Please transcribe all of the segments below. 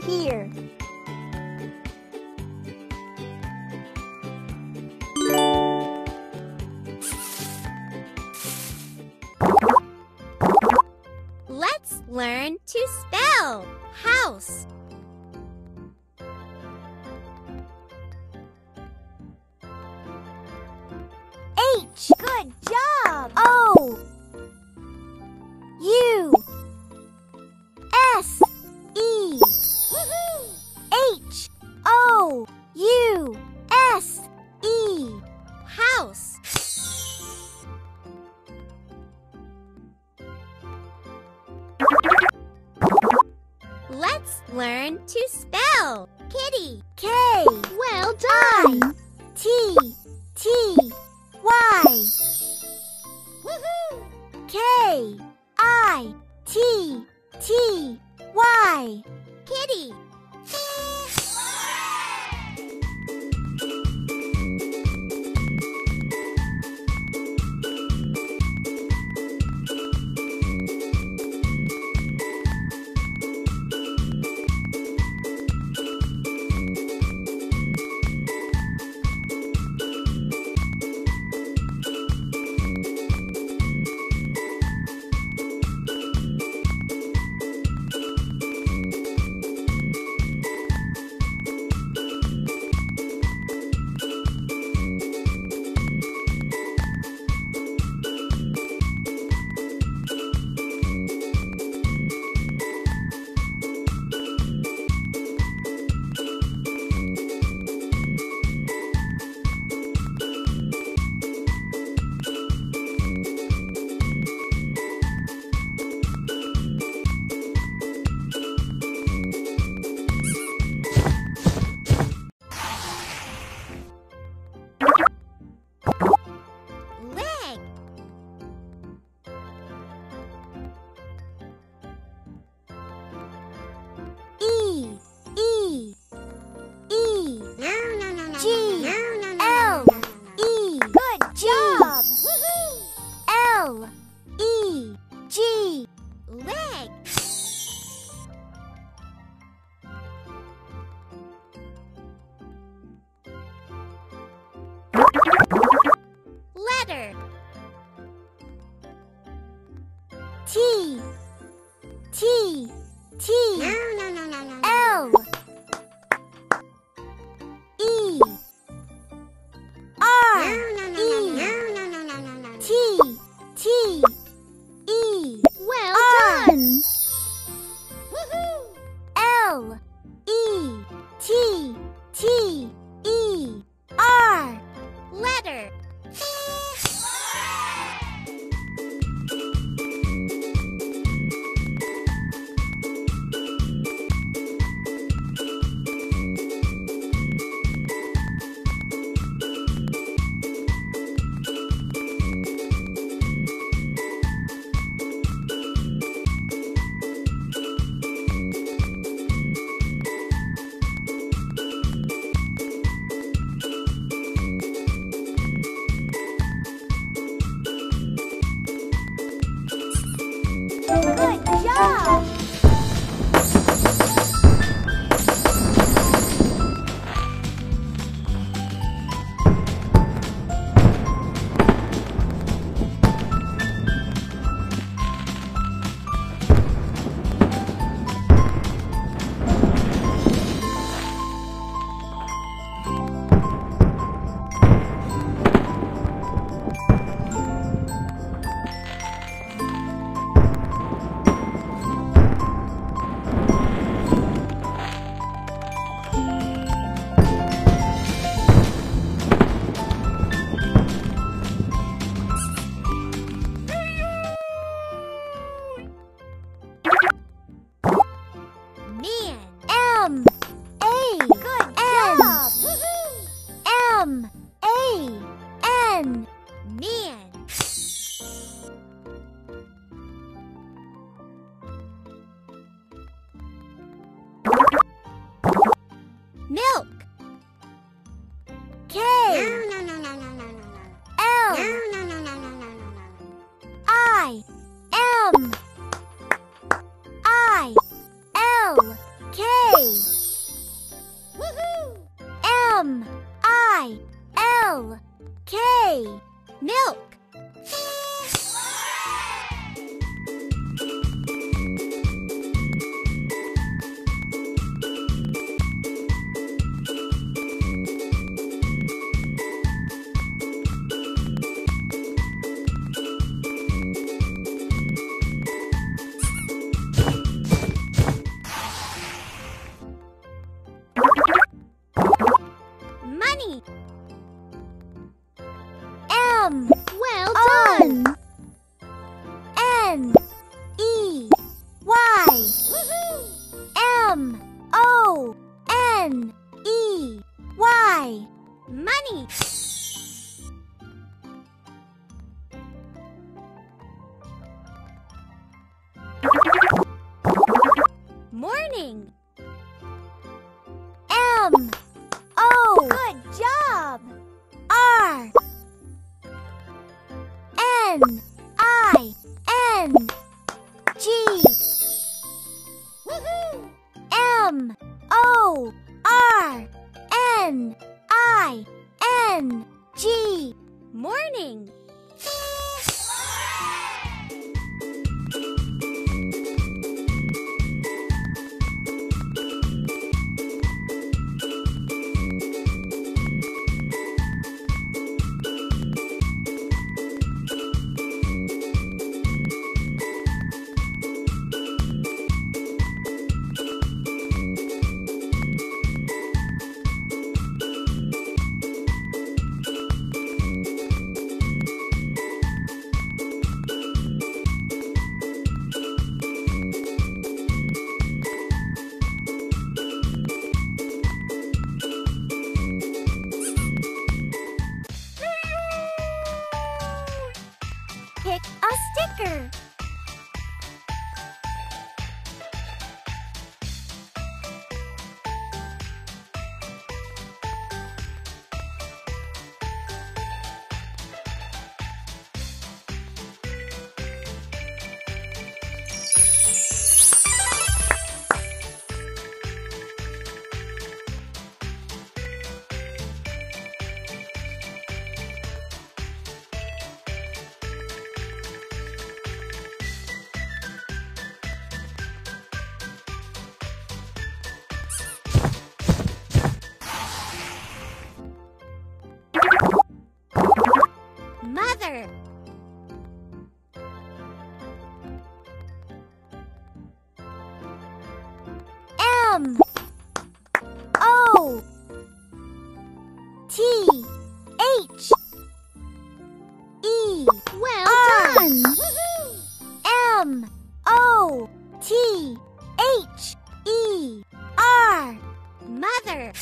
here. Let's learn to spell house. Learn to spell. Kitty. K. Well done. T. T. Y. Woohoo! K. I. T. T. Y. Kitty. morning. M. water. M. O. T. H. E. Well done! M. O. T. H. E. R. Mother.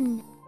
Ramadan.